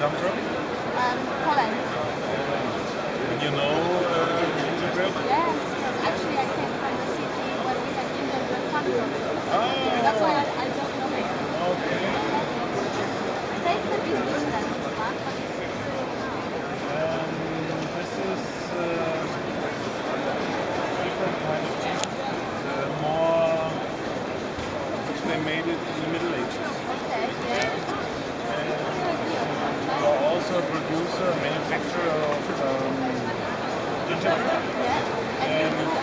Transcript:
come from? Um, Holland. And you know uh, gingerbread? Yes, yes. Actually, I came from the city where we had gingerbread factory. Ah, That's why I, I just know it. okay. Taste a bit different, this one, but it's really nice. Um, this is uh, different kind of cheese. Uh, more, they made it in the Middle Ages. Okay, producer, manufacturer of um. And